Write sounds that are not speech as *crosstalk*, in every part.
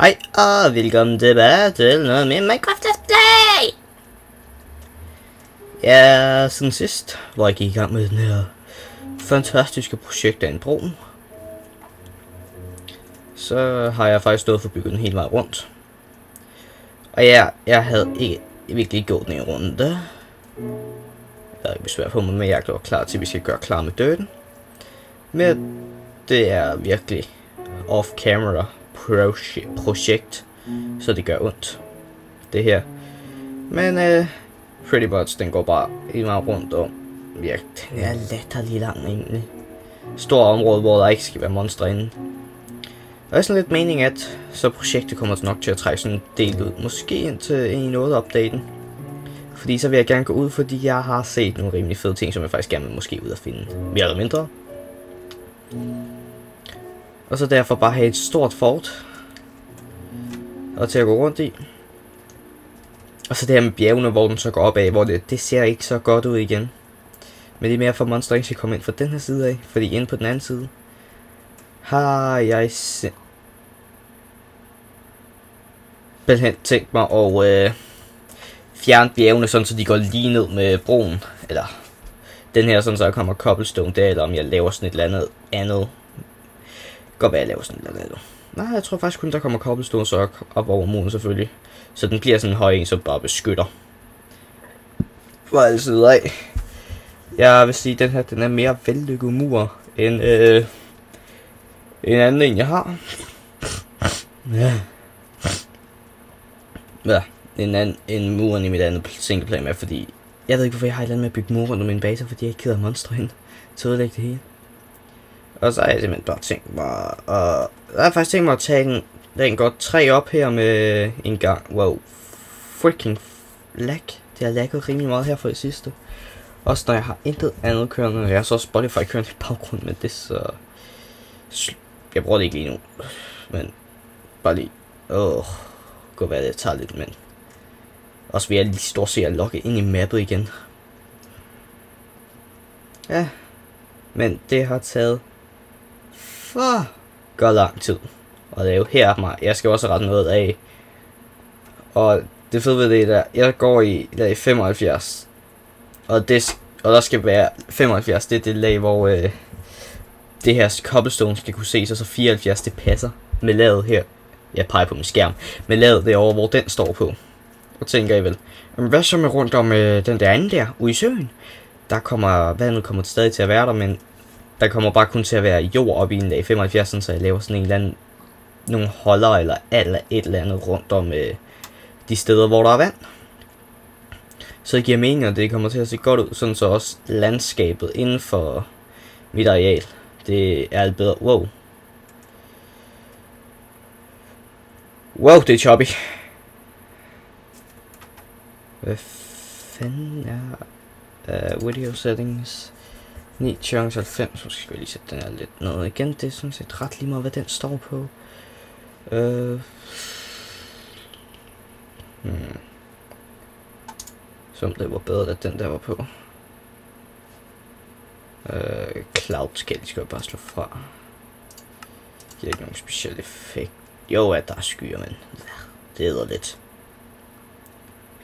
Hej, og velkommen tilbage til noget med Minecraft Let's Play! Ja, siden sidst, hvor jeg gik i gang med den her fantastiske projekt af en bro, så har jeg faktisk stået for bygget den hele vejen rundt. Og ja, jeg havde ikke virkelig gjort den i runde. Jeg havde ikke besvær på mig, men jeg er klar til, at vi skal gøre klar med døden. Men det er virkelig off-camera projekt, så det gør ondt. Det her. Men uh, Pretty Bots, den går bare helt meget rundt om. Ja, den er latterlig lang egentlig. Stort område, hvor der ikke skal være monstre inde. Der er sådan lidt mening, at så projektet kommer nok til at trække sådan en del ud. Måske indtil en noget opdaten. Fordi så vil jeg gerne gå ud, fordi jeg har set nogle rimelig fede ting, som jeg faktisk gerne vil måske ud at finde. Mere eller mindre. Og så derfor bare have et stort fort. Og til at gå rundt i. Og så det her med bjergene, hvor den så går op af, hvor det, det ser ikke så godt ud igen. Men det er mere for Monster Inc. komme ind fra den her side af, fordi inde på den anden side, har jeg simpelthen tænkt mig at øh, fjerne bjergene, sådan så de går lige ned med broen. Eller den her, sådan så jeg kommer cobblestone der, eller om jeg laver sådan et eller andet andet godt være, at jeg laver sådan noget andet. Nej, jeg tror faktisk kun, der kommer cobblestone så op over muren selvfølgelig. Så den bliver sådan en høj en, som bare beskytter. For altid af. Jeg vil sige, at den her den er mere vellykket mur, end øh, en anden en, jeg har. Ja. Ja, en, anden, en muren i mit andet singleplayer med, fordi jeg ved ikke, hvorfor jeg har et eller andet med at bygge mur rundt om min base, fordi jeg ikke gider hen til at ødelægge det hele. Og så har jeg simpelthen bare tænkt mig, og jeg har faktisk tænkt mig at tage en, den godt tre op her med en gang. Wow, freaking lag. Det har lagget rimelig meget her for det sidste. Også når jeg har intet andet kørende. Jeg har så Spotify kørende i baggrund med det, så... Jeg bruger det ikke lige nu. Men bare lige... Åh, oh, gå være det tager lidt, men... Også vil jeg lige stort set at logge ind i mappet igen. Ja, men det har taget for gør lang tid. Og det er jo her, mig. jeg skal også rette noget af. Og det fede ved det der, jeg går i lag 75. Og, det, og der skal være 75, det er det lag, hvor øh, det her cobblestone skal kunne ses, og så 74, det passer med laget her. Jeg peger på min skærm. Med laget derovre, hvor den står på. Og tænker I vel, hvad så med rundt om øh, den der anden der, ude i søen? Der kommer, vandet kommer stadig til at være der, men der kommer bare kun til at være jord op i en dag 75, så jeg laver sådan en eller anden, nogle holder eller eller et eller andet rundt om øh, de steder, hvor der er vand. Så det giver mening, at det kommer til at se godt ud, sådan så også landskabet inden for mit areal, det er alt bedre. Wow. Wow, det er choppy. Hvad fanden er... Uh, video settings... 9 chance 90, så skal vi lige sætte den her lidt ned igen. Det er sådan set ret lige meget, hvad den står på. Øh. Hmm. Som det var bedre, at den der var på. Øh, cloud scale skal jeg bare slå fra. Giver ikke nogen speciel effekt. Jo, at der er skyer, men det er lidt.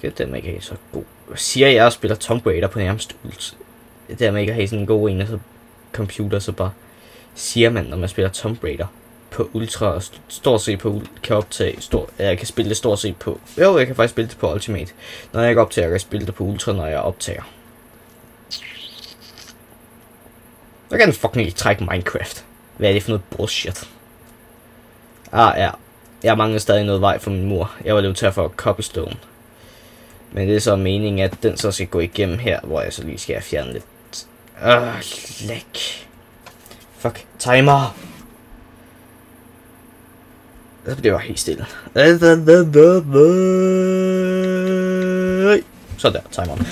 Det er den man ikke er så god. Siger jeg, at jeg spiller Tomb Raider på nærmest ult det der med ikke at have sådan en god en, altså computer, så bare siger man, når man spiller Tomb Raider på Ultra, og stort set på kan optage, stor, jeg kan spille det stort set på, jo, jeg kan faktisk spille det på Ultimate. Når jeg ikke optager, jeg kan spille det på Ultra, når jeg optager. Jeg kan fucking ikke trække Minecraft. Hvad er det for noget bullshit? Ah, ja. Jeg mangler stadig noget vej for min mor. Jeg var løbet tør for cobblestone. Men det er så meningen, at den så skal gå igennem her, hvor jeg så lige skal fjerne lidt Øh, læk. Fuck. Timer. Det var helt stille. Så der, timeren.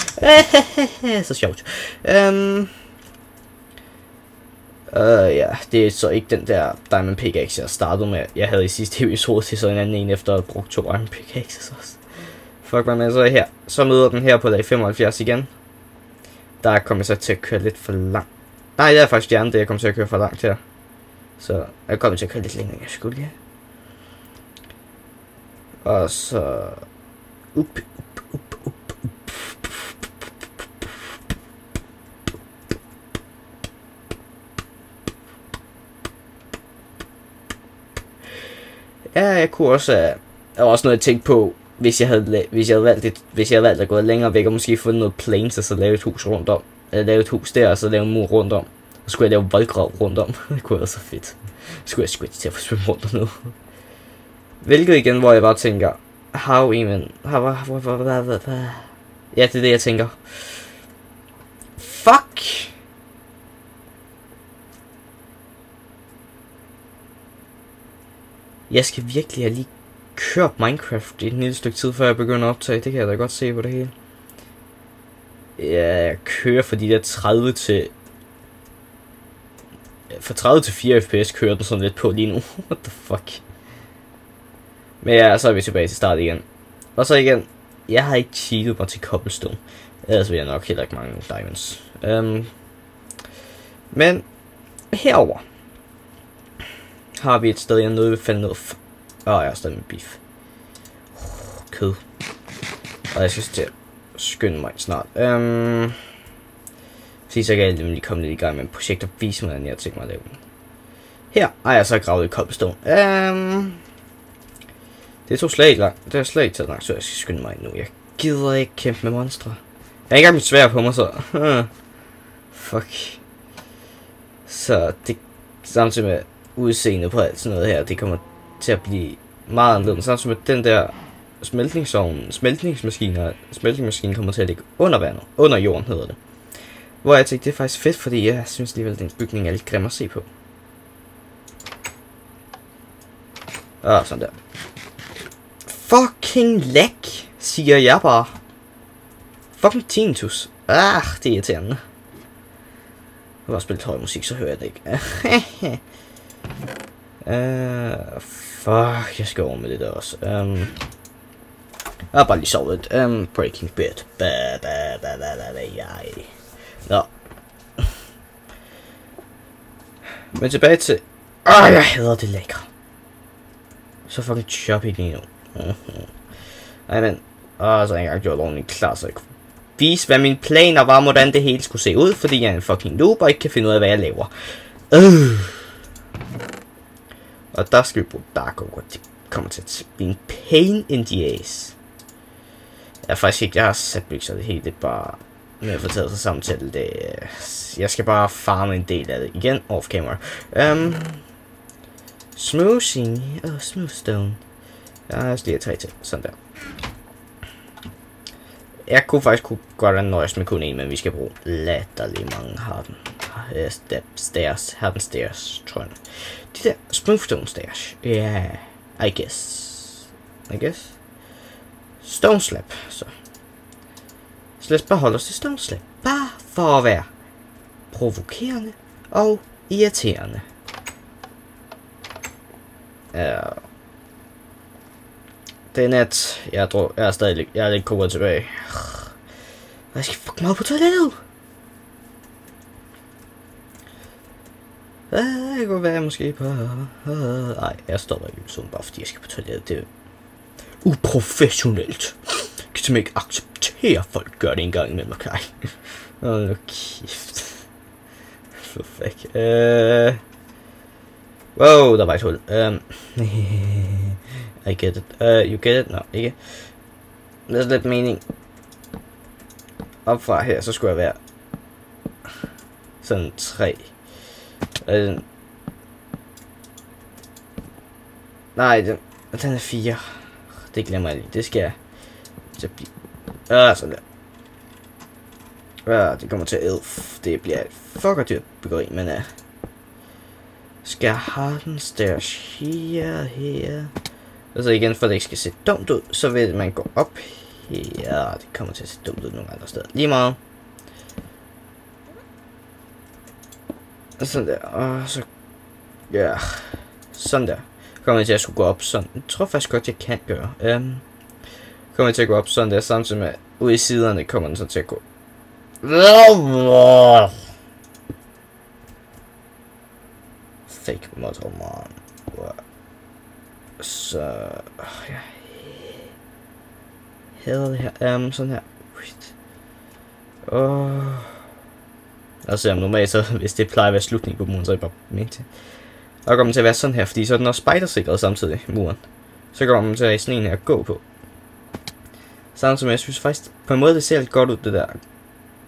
*laughs* så sjovt. Um, uh, ja, det er så ikke den der Diamond Pickaxe, jeg startede med. Jeg havde i sidste episode til sådan en anden en, efter at have brugt to Diamond Pickaxes også. Fuck, hvad med så her? Så møder den her på dag 75 igen der kommer jeg så til at køre lidt for langt. Nej, det er faktisk gerne det, jeg kommer til at køre for langt her. Så jeg kommer til at køre lidt længere, end jeg skulle, ja. Og så... Up, up, up, up, up. Ja, jeg kunne også... Øh, der var også noget, jeg tænkte på, hvis jeg havde, hvis jeg havde valgt, et, hvis jeg havde valgt at gå længere væk, og måske fundet noget planes, og så lave et hus rundt om. Eller lave et hus der, og så lave en mur rundt om. Så skulle jeg lave voldgrav rundt om. *laughs* det kunne være så fedt. Så skulle jeg sgu til at få svømme rundt dernede. Hvilket igen, hvor jeg bare tænker, how even, how, how, how, how, how, how, how. Ja, det er det, jeg tænker. Fuck! Jeg skal virkelig have lige kørt Minecraft i et lille stykke tid, før jeg begynder at optage. Det kan jeg da godt se på det hele. Ja, jeg kører for de der 30 til... Fra 30 til 4 fps kører den sådan lidt på lige nu. *laughs* What the fuck? Men ja, så er vi tilbage til start igen. Og så igen, jeg har ikke cheatet mig til cobblestone. Ellers vil jeg nok heller ikke mange diamonds. Um, men herover har vi et sted, jeg nødt vil finde noget. Åh, oh, jeg har stadig med beef. Oh, kød. Og jeg skal til at skynde mig snart. Um, fordi så kan jeg nemlig komme lidt i gang med en projekt og vise mig, hvordan jeg tænker mig at lave den. Her har jeg så gravet i cobblestone. Øhm... det tog slet ikke langt. Det har slet ikke taget langt, så jeg skal skynde mig nu. Jeg gider ikke kæmpe med monstre. Jeg har ikke engang mit svær på mig, så... *laughs* Fuck. Så det samtidig med udseendet på alt sådan noget her, det kommer til at blive meget anderledes. Samtidig med den der smeltningsovn, smeltningsmaskine, smeltningsmaskinen kommer til at ligge under vandet. Under jorden hedder det. Hvor jeg tænkte, det er faktisk fedt, fordi jeg synes alligevel, at den bygning er lidt grim at se på. Og sådan der. Fucking læk, siger jeg bare. Fucking tinnitus. Ah, det er irriterende. Jeg har spillet høj musik, så hører jeg det ikke. *laughs* uh, fuck, jeg skal over med det der også. Um, jeg har bare lige sovet. Um, Breaking Bad. Ba, ba, ba, ba, ba, ba, jeg. Nå. Men tilbage til... Åh, jeg hader det lækre. Så fucking choppy lige nu. Mhm. Nej, men... Åh, så har jeg ikke engang gjort ordentligt klar, så jeg kunne vise, hvad mine planer var, hvordan det hele skulle se ud, fordi jeg er en fucking noob og ikke kan finde ud af, hvad jeg laver. Øh. Og der skal vi bruge Dark Ogre. Det kommer til at blive en pain in the ass. Jeg har faktisk ikke, jeg har sat bygget det hele, det er bare med at få taget sig sammen til det. Jeg skal bare farme en del af det igen, off camera. Um, smoothing, oh, smooth stone. Jeg skal lige tre til, sådan der. Jeg kunne faktisk kunne godt have nøjes med kun en, men vi skal bruge latterlig mange har den. Øh, Step stairs, harden stairs, tror jeg. De der smoothstone stairs. Yeah, I guess. I guess. Stone slab, så. Så lad os bare holde os til stone slab. Bare for at være provokerende og irriterende. Ja. Det er nat. Jeg tror, jeg er stadig jeg er lidt koget tilbage. Jeg skal fuck mig på toilettet. Det kunne være måske på... Nej, jeg stopper ikke sådan bare fordi jeg skal på toilettet. Det er uprofessionelt. Jeg kan simpelthen ikke acceptere, at folk gør det en gang imellem, okay? Åh, oh, kæft. For fuck. Uh... Wow, der var et hul. Um... I get it. Uh, you get it? Nå, ikke. Det er lidt mening. Op fra her, så skulle jeg være sådan tre. Nej, den, den er fire. Det glemmer jeg lige. Det skal jeg så blive. Ah, sådan der. Ah, det kommer til elf. Det bliver et fucker dyrt byggeri, men uh, skal jeg have den stairs her, her. Altså igen, for at det ikke skal se dumt ud, så vil man gå op her. Det kommer til at se dumt ud nogle andre steder. Lige meget. Sådan der. Og så... Ja. Sådan der. Kommer jeg til at skulle gå op sådan. Jeg tror faktisk godt, jeg kan gøre. Um, kommer jeg til at gå op sådan der, samtidig med ude i siderne kommer den så til at gå. Fake model man. Så... Oh, Jeg hader det her. Um, øhm, sådan her. Åh. Oh. Altså, normalt så, hvis det plejer at være slutningen på muren, så er det bare ment til. Og kommer til at være sådan her, fordi så er den også spidersikret samtidig, muren. Så kommer man til at have sådan en her at gå på. Samtidig som jeg synes faktisk, på en måde det ser lidt godt ud det der.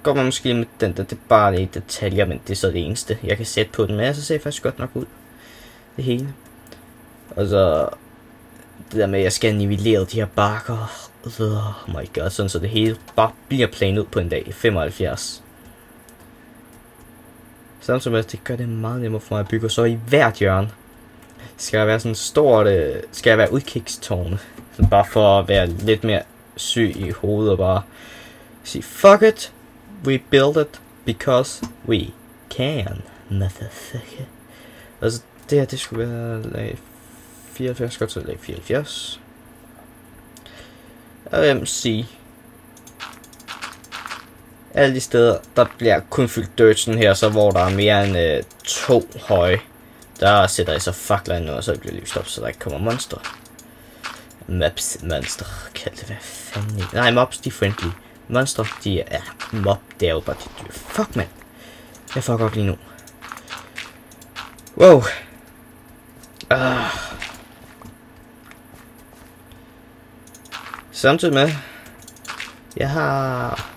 Går man måske med den der, det er bare lidt detaljer, men det er så det eneste, jeg kan sætte på den. Men altså, så ser det faktisk godt nok ud. Det hele. Og så det der med, at jeg skal nivellere de her bakker. Oh my god, sådan så det hele bare bliver planet på en dag. 75. Samtidig det gør det meget nemmere for mig at bygge. Og så i hvert hjørne skal jeg være sådan stort, øh, skal jeg være udkigstårne. Så bare for at være lidt mere syg i hovedet og bare sige, fuck it, we build it because we can, motherfucker. Altså, det her, det skulle være lag 74, godt så lag 74. Og MC. Alle de steder, der bliver kun fyldt dirt sådan her, så hvor der er mere end øh, to høje, der sætter jeg så fakler ind nu, og så bliver lyst op, så der ikke kommer monster. Maps, monster, kald det hvad fanden Nej, mobs, de er friendly. Monster, de er, ja, mob, det er jo bare de dyr. Fuck, mand. Jeg fucker op lige nu. Wow. Ah. Samtidig med, jeg har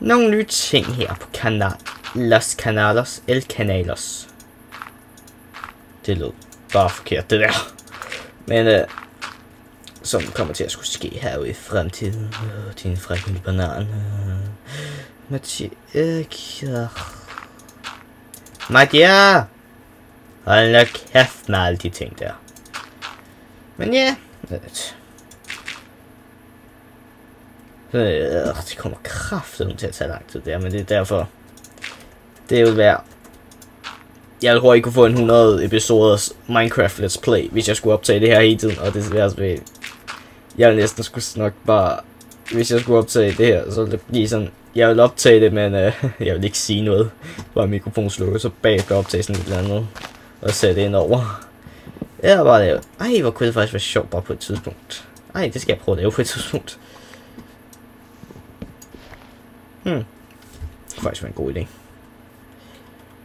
nogle nye ting her på kanal. Los Canalos, El Canalos. Det lød bare forkert, det der. Men, øh, som kommer til at skulle ske herude i fremtiden. Øh, din frækkende banan. Øh, Mathias. Øh, Mathias! Hold nu kæft med alle de ting der. Men ja, Øh, det kommer kraftigt til at tage lang tid der, men det er derfor, det vil være, jeg tror ikke kunne få en 100 episoders Minecraft Let's Play, hvis jeg skulle optage det her hele tiden, og det er altså, jeg vil næsten skulle nok bare, hvis jeg skulle optage det her, så ville det blive sådan, jeg vil optage det, men øh, *laughs* jeg vil ikke sige noget, bare mikrofonen slukker, så bagefter optage sådan et eller andet, og sætte ind over. Jeg har bare lavet, ej hvor kunne det faktisk være sjovt bare på et tidspunkt. Ej, det skal jeg prøve at lave på et tidspunkt. Hmm. Det kunne faktisk være en god idé.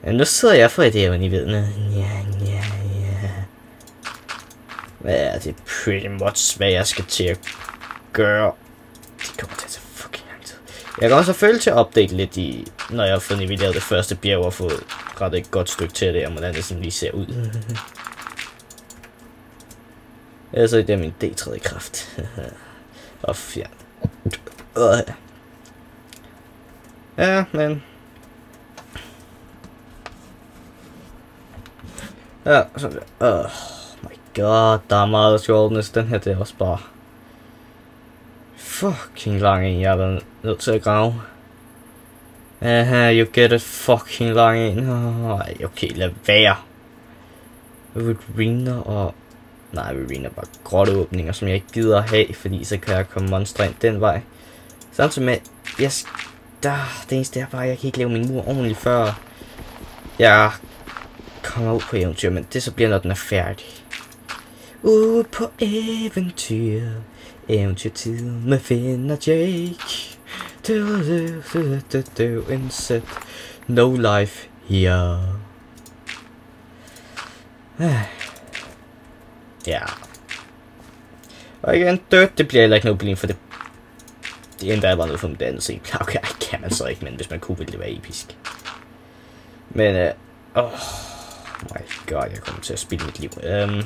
Ja, nu sidder jeg for idéen i ved. Ja, ja, ja. Hvad er det pretty much, hvad jeg skal til at gøre? Det kommer til at tage fucking lang tid. Jeg kan også følge til at update lidt i, når jeg har fundet, vi lavede det første bjerg og fået ret et godt stykke til det, og hvordan det sådan lige ser ud. *laughs* Ellers er det min D træder kraft. *laughs* og fjern. Øh. Ja, men... Ja, så... Oh my god, der er meget skjoldness. Den her, det er også bare... Fucking lang en, jeg har været nødt til at grave. Aha, you get it fucking lang en. Oh, okay, lad være. Arena og... Nej, Arena bare grotte åbninger, som jeg ikke gider at have, fordi så kan jeg komme monster ind den vej. Samtidig med, jeg der, det eneste er bare, at jeg kan ikke lave min mur ordentligt, før jeg kommer ud på eventyr, men det så bliver, når den er færdig. Ude på eventyr, eventyrtid med Finn og Jake. Du, du, du, du, du, inset, no life here. *sighs* Ja. Og igen, dødt, det bliver heller ikke noget problem, for det det endda bare noget for den scene. Okay, kan man så ikke, men hvis man kunne, ville det være episk. Men, øh, oh my god, jeg kommer til at spille mit liv. Øhm,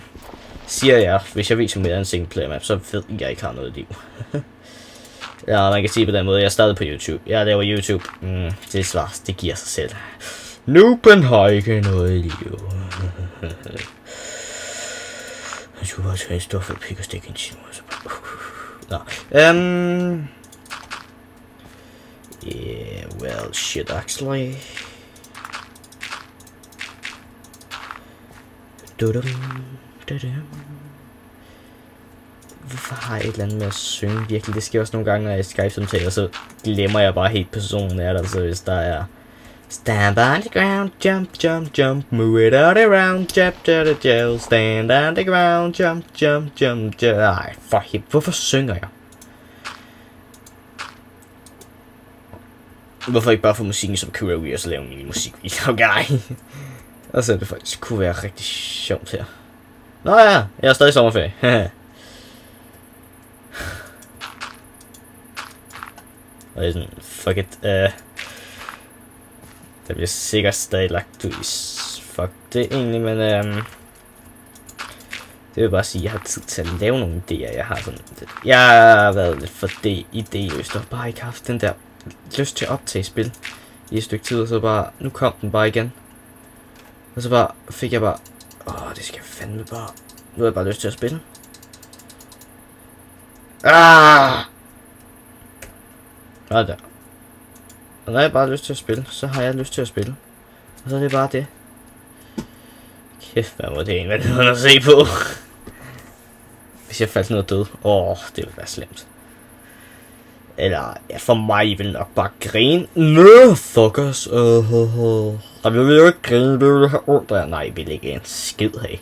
siger jeg, hvis jeg viser mere en single player map, så ved jeg, jeg ikke har noget liv. *laughs* ja, man kan sige på den måde, jeg startede på YouTube. Jeg laver YouTube. Mm, det svar, det giver sig selv. Nuben har ikke noget liv. *laughs* Jeg skulle bare tage en stor for pik og stikke en time. Nå, øhm... Yeah, well, shit, actually. Dudum, dudum. Hvorfor har jeg et eller andet med at synge virkelig? Det sker også nogle gange, når jeg Skype-samtaler, så glemmer jeg bare helt personen er det, Så hvis der er Stand on the ground, jump, jump, jump, move it all around, jump to the jail, stand on the ground, jump, jump, jump, jump. Ej, for hip, hvorfor synger jeg? Hvorfor ikke bare få musikken som karaoke, og så lave en musikvideo, *laughs* guy? og så det faktisk kunne være rigtig sjovt her. Nå ja, jeg er stadig i sommerferie. *laughs* og det er sådan, fuck it. Uh, der bliver sikkert stadig lagt ud i fuck det egentlig, men um, det vil bare sige, at jeg har tid til at lave nogle idéer. Jeg har sådan, jeg har været lidt for det idéløst, og bare ikke haft den der lyst til at optage spil i et stykke tid, og så bare, nu kom den bare igen. Og så bare fik jeg bare, åh, det skal jeg fandme bare, nu har jeg bare lyst til at spille. Ah! Hvad der? Og når jeg bare har lyst til at spille, så har jeg lyst til at spille. Og så er det bare det. Kæft, hvad må det en, være at se på. Hvis jeg faldt ned og døde. Åh, oh, det ville være slemt. Eller, ja, for mig vil nok bare grine. Øh, øh, øh. Nå, fuckers. Uh, uh, uh. Og vi vil jo ikke grine, vi vil have ondt. Nej, vi vil ikke en skid af.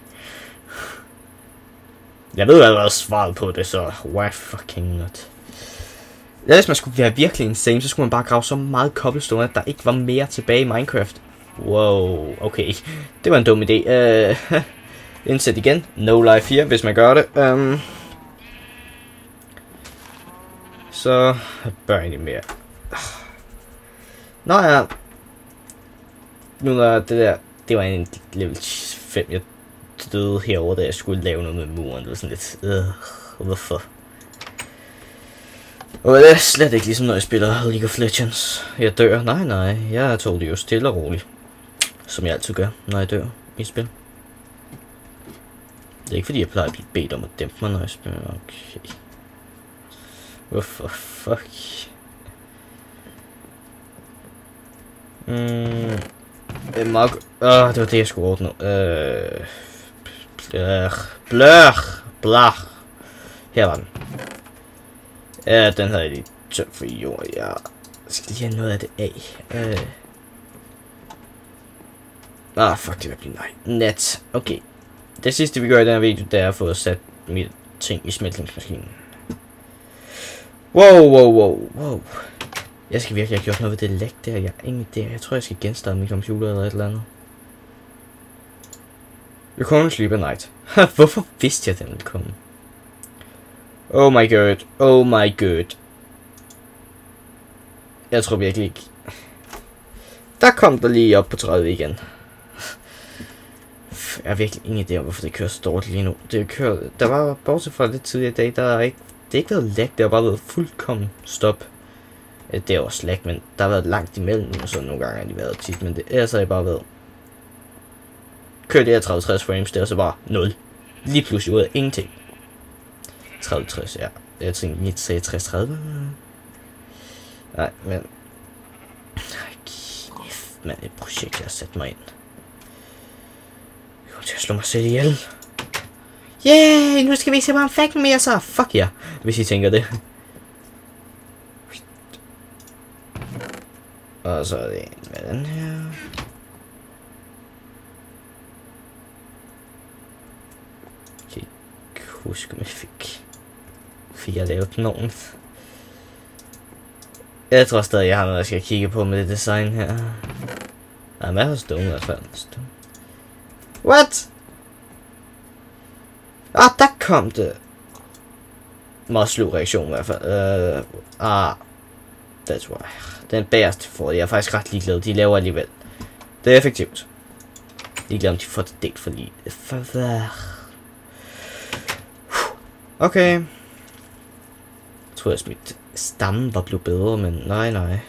Jeg ved allerede svaret på det, så why fucking not. Ja, hvis man skulle være virkelig insane, så skulle man bare grave så meget cobblestone, at der ikke var mere tilbage i Minecraft. Wow, okay. Det var en dum idé. Uh, *laughs* indsæt igen. No life here, hvis man gør det. Um, så bør egentlig mere. Nå ja. Nu når det der, det var en level 5, jeg døde herover, da jeg skulle lave noget med muren. Det var sådan lidt, øh, hvorfor? Og det er slet ikke ligesom, når jeg spiller League of Legends. Jeg dør. Nej, nej. Jeg tog det jo stille og roligt. Som jeg altid gør, når jeg dør i spil. Det er ikke fordi, jeg plejer at blive bedt om at dæmpe mig, når jeg spiller. Okay. Hvorfor fuck? Mm. Mark... Åh, oh, det var det, jeg skulle ordne. Øh... Blør. Blør. Blør. Her var den. Ja, den havde jeg lige tømt for jord. Jeg skal lige have noget af det af. Øh. Ah, fuck, det vil blive nej. Net. Okay. Det sidste, vi gør i den her video, det er at få sat mit ting i smeltningsmaskinen. Wow, wow, wow, wow. Jeg skal virkelig have gjort noget ved det læk der. Jeg har ingen idé. Jeg tror, jeg skal genstarte min computer eller et eller andet. You can't sleep at night. Hvorfor vidste jeg, den ville komme? Oh my god. Oh my god. Jeg tror virkelig ikke. Der kom der lige op på 30 igen. Jeg har virkelig ingen idé om, hvorfor det kører så dårligt lige nu. Det kører, der var, bortset fra lidt tidligere i dag, der er ikke, det er ikke været lag, det har bare været fuldkommen stop. Øh, det er også lag, men der har været langt imellem, og så nogle gange har de været tit, men det, er så bare været... Kør det her 30-60 frames, det er så bare 0. Lige pludselig ud af ingenting. 30-60, ja. Jeg tænkte, mit sagde 60-30. Nej, men... Kæft, mand, et projekt, jeg har sat mig ind Jeg kommer til at slå mig selv ihjel. Yay, nu skal vi se, hvor han fik mere så. Fuck ja, yeah, hvis I tænker det. Og så er det en med den her. Jeg kan ikke huske, om jeg fik, fik jeg lavet nogen. Jeg tror stadig, jeg har noget, jeg skal kigge på med det design her. Der er masser af stone i hvert fald. What? Ah, der kom det. Meget slug reaktion i hvert fald. Uh, ah, that's why. Den bagerste for jeg er faktisk ret ligeglad. De laver alligevel. Det er effektivt. Ligeglad om de får det delt for lige. For Okay. Jeg tror jeg mit stamme var blevet bedre, men nej, nej.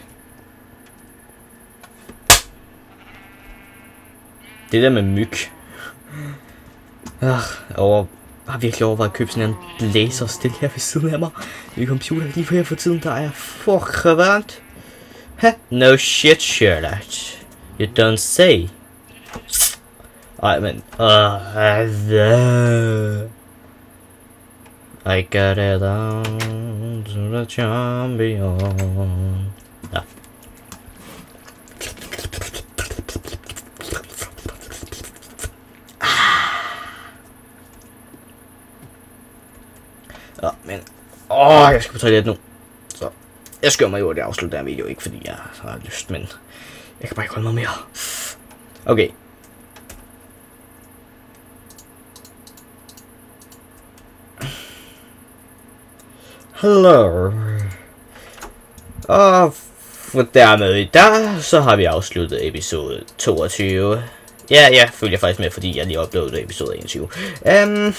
Det der med myg. Ah, over, har virkelig overvejet at købe sådan en laserstil her ved siden af mig. I computer lige for her for tiden, der er for varmt. Ha, no shit, Sherlock. You don't say. Ej, men... Uh, I got it on to the champion. Ja. Men... Åh, jeg skal på toilet nu. Så. jeg skør mig jo, at jeg afslutter den video, ikke fordi jeg har lyst, men jeg kan bare ikke holde mig mere. Okay. Hello. Og for dermed i dag, så har vi afsluttet episode 22. Ja, ja, følger faktisk med, fordi jeg lige uploadede episode 21. Um, øhm,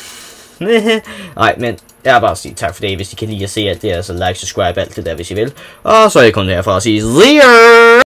*laughs* Nej, men jeg vil bare sige tak for det, hvis I kan lide at se alt det her, så like, subscribe, alt det der, hvis I vil. Og så er jeg kun her for at sige, See!